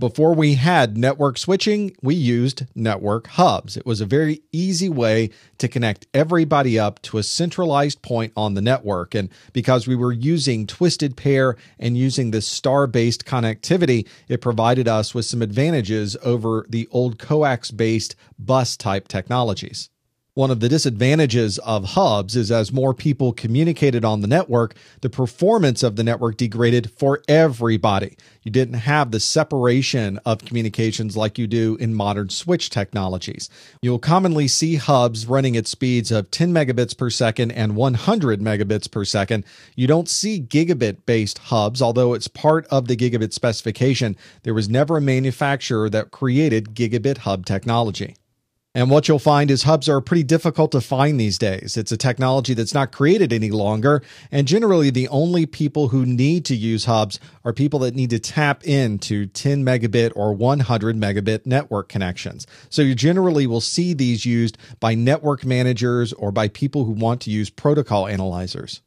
Before we had network switching, we used network hubs. It was a very easy way to connect everybody up to a centralized point on the network. And because we were using twisted pair and using this star based connectivity, it provided us with some advantages over the old coax based bus type technologies. One of the disadvantages of hubs is as more people communicated on the network, the performance of the network degraded for everybody. You didn't have the separation of communications like you do in modern switch technologies. You'll commonly see hubs running at speeds of 10 megabits per second and 100 megabits per second. You don't see gigabit based hubs, although it's part of the gigabit specification. There was never a manufacturer that created gigabit hub technology. And what you'll find is hubs are pretty difficult to find these days. It's a technology that's not created any longer. And generally, the only people who need to use hubs are people that need to tap into 10 megabit or 100 megabit network connections. So you generally will see these used by network managers or by people who want to use protocol analyzers.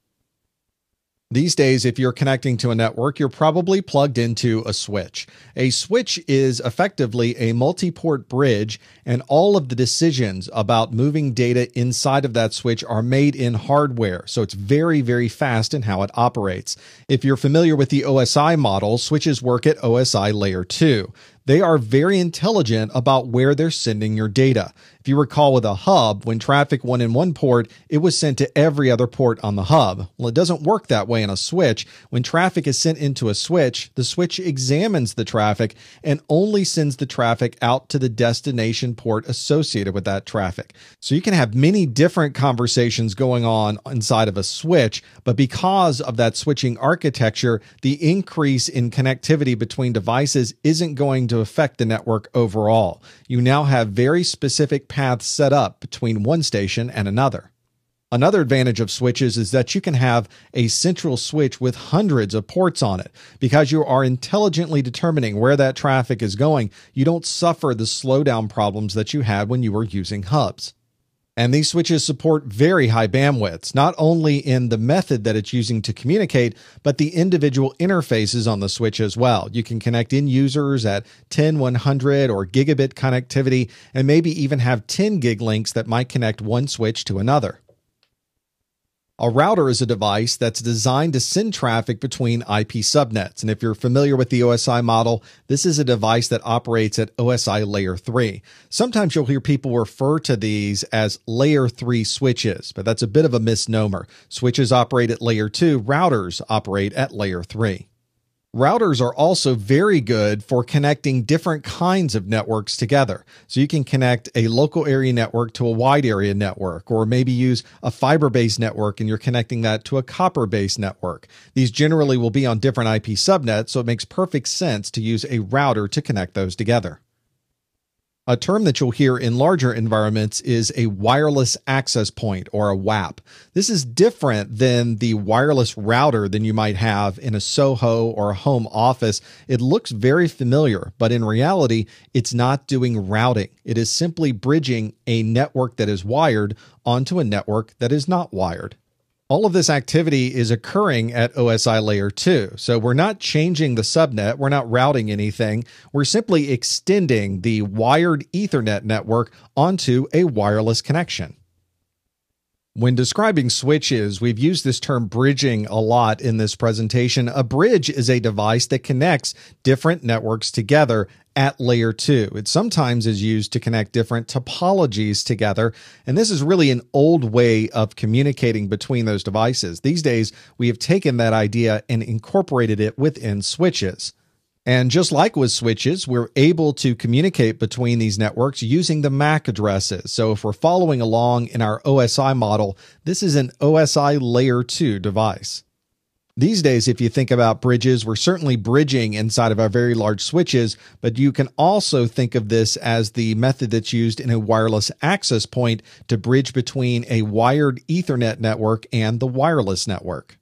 These days, if you're connecting to a network, you're probably plugged into a switch. A switch is effectively a multi port bridge, and all of the decisions about moving data inside of that switch are made in hardware. So it's very, very fast in how it operates. If you're familiar with the OSI model, switches work at OSI layer 2 they are very intelligent about where they're sending your data. If you recall with a hub, when traffic went in one port, it was sent to every other port on the hub. Well, it doesn't work that way in a switch. When traffic is sent into a switch, the switch examines the traffic and only sends the traffic out to the destination port associated with that traffic. So you can have many different conversations going on inside of a switch, but because of that switching architecture, the increase in connectivity between devices isn't going to affect the network overall. You now have very specific paths set up between one station and another. Another advantage of switches is that you can have a central switch with hundreds of ports on it. Because you are intelligently determining where that traffic is going, you don't suffer the slowdown problems that you had when you were using hubs. And these switches support very high bandwidths, not only in the method that it's using to communicate, but the individual interfaces on the switch as well. You can connect in users at 10, 100, or gigabit connectivity, and maybe even have 10 gig links that might connect one switch to another. A router is a device that's designed to send traffic between IP subnets. And if you're familiar with the OSI model, this is a device that operates at OSI layer 3. Sometimes you'll hear people refer to these as layer 3 switches, but that's a bit of a misnomer. Switches operate at layer 2, routers operate at layer 3. Routers are also very good for connecting different kinds of networks together. So you can connect a local area network to a wide area network, or maybe use a fiber based network and you're connecting that to a copper based network. These generally will be on different IP subnets, so it makes perfect sense to use a router to connect those together. A term that you'll hear in larger environments is a wireless access point or a WAP. This is different than the wireless router than you might have in a SOHO or a home office. It looks very familiar, but in reality, it's not doing routing. It is simply bridging a network that is wired onto a network that is not wired all of this activity is occurring at OSI layer 2. So we're not changing the subnet, we're not routing anything. We're simply extending the wired Ethernet network onto a wireless connection. When describing switches, we've used this term bridging a lot in this presentation. A bridge is a device that connects different networks together at layer two. It sometimes is used to connect different topologies together. And this is really an old way of communicating between those devices. These days, we have taken that idea and incorporated it within switches. And just like with switches, we're able to communicate between these networks using the MAC addresses. So if we're following along in our OSI model, this is an OSI layer 2 device. These days, if you think about bridges, we're certainly bridging inside of our very large switches, but you can also think of this as the method that's used in a wireless access point to bridge between a wired Ethernet network and the wireless network.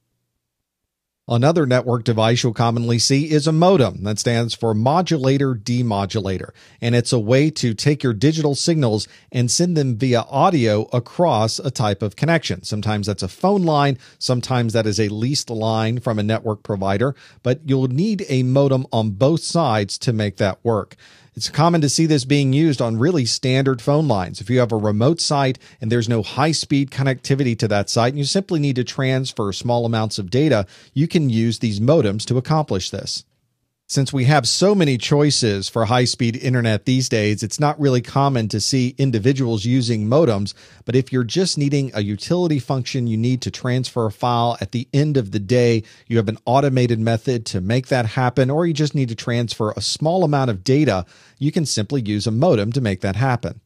Another network device you'll commonly see is a modem that stands for modulator demodulator. And it's a way to take your digital signals and send them via audio across a type of connection. Sometimes that's a phone line, sometimes that is a leased line from a network provider, but you'll need a modem on both sides to make that work. It's common to see this being used on really standard phone lines. If you have a remote site and there's no high speed connectivity to that site and you simply need to transfer small amounts of data, you can use these modems to accomplish this. Since we have so many choices for high speed internet these days, it's not really common to see individuals using modems. But if you're just needing a utility function, you need to transfer a file at the end of the day, you have an automated method to make that happen, or you just need to transfer a small amount of data, you can simply use a modem to make that happen.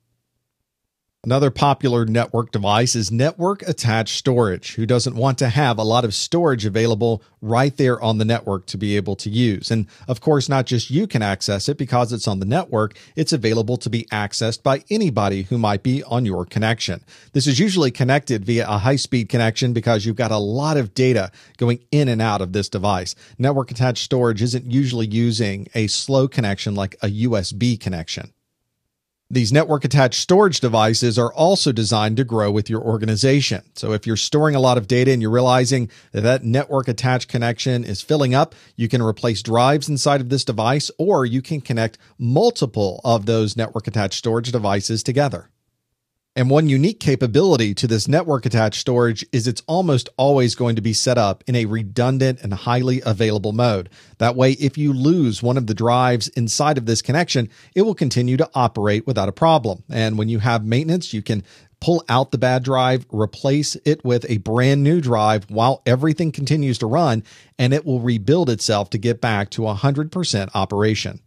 Another popular network device is network attached storage. Who doesn't want to have a lot of storage available right there on the network to be able to use? And of course, not just you can access it because it's on the network, it's available to be accessed by anybody who might be on your connection. This is usually connected via a high speed connection because you've got a lot of data going in and out of this device. Network attached storage isn't usually using a slow connection like a USB connection. These network attached storage devices are also designed to grow with your organization. So if you're storing a lot of data and you're realizing that that network attached connection is filling up, you can replace drives inside of this device or you can connect multiple of those network attached storage devices together. And one unique capability to this network attached storage is it's almost always going to be set up in a redundant and highly available mode. That way, if you lose one of the drives inside of this connection, it will continue to operate without a problem. And when you have maintenance, you can pull out the bad drive, replace it with a brand new drive while everything continues to run, and it will rebuild itself to get back to 100% operation.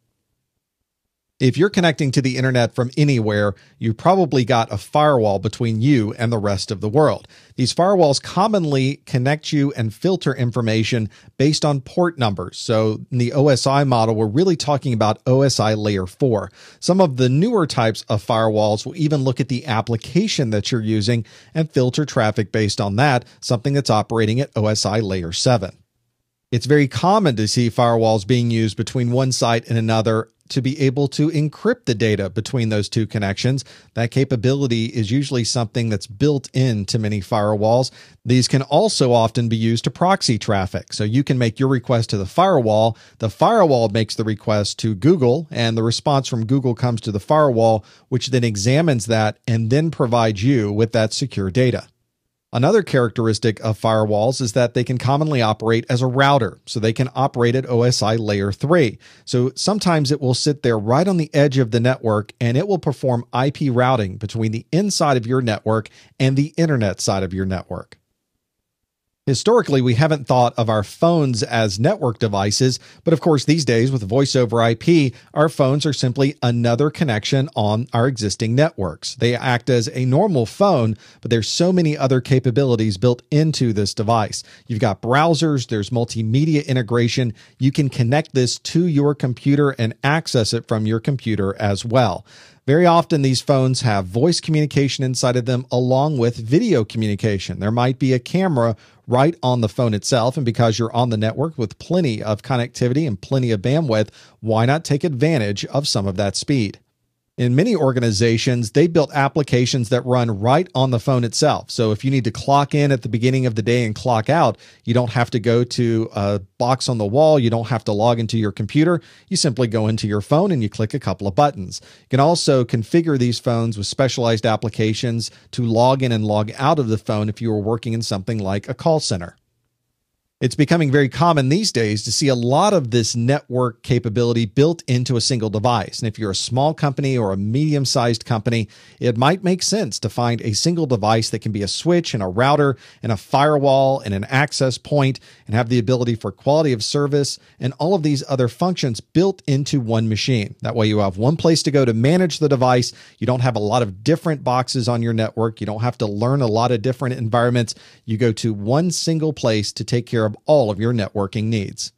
If you're connecting to the internet from anywhere, you probably got a firewall between you and the rest of the world. These firewalls commonly connect you and filter information based on port numbers. So in the OSI model, we're really talking about OSI layer four. Some of the newer types of firewalls will even look at the application that you're using and filter traffic based on that, something that's operating at OSI layer seven. It's very common to see firewalls being used between one site and another to be able to encrypt the data between those two connections. That capability is usually something that's built into many firewalls. These can also often be used to proxy traffic. So you can make your request to the firewall. The firewall makes the request to Google, and the response from Google comes to the firewall, which then examines that and then provides you with that secure data. Another characteristic of firewalls is that they can commonly operate as a router, so they can operate at OSI layer 3. So sometimes it will sit there right on the edge of the network and it will perform IP routing between the inside of your network and the internet side of your network. Historically, we haven't thought of our phones as network devices, but of course, these days with voice over IP, our phones are simply another connection on our existing networks. They act as a normal phone, but there's so many other capabilities built into this device. You've got browsers, there's multimedia integration. You can connect this to your computer and access it from your computer as well. Very often, these phones have voice communication inside of them along with video communication. There might be a camera right on the phone itself. And because you're on the network with plenty of connectivity and plenty of bandwidth, why not take advantage of some of that speed? In many organizations, they built applications that run right on the phone itself. So if you need to clock in at the beginning of the day and clock out, you don't have to go to a box on the wall. You don't have to log into your computer. You simply go into your phone and you click a couple of buttons. You can also configure these phones with specialized applications to log in and log out of the phone if you are working in something like a call center. It's becoming very common these days to see a lot of this network capability built into a single device. And if you're a small company or a medium sized company, it might make sense to find a single device that can be a switch and a router and a firewall and an access point and have the ability for quality of service and all of these other functions built into one machine. That way you have one place to go to manage the device. You don't have a lot of different boxes on your network. You don't have to learn a lot of different environments. You go to one single place to take care all of your networking needs.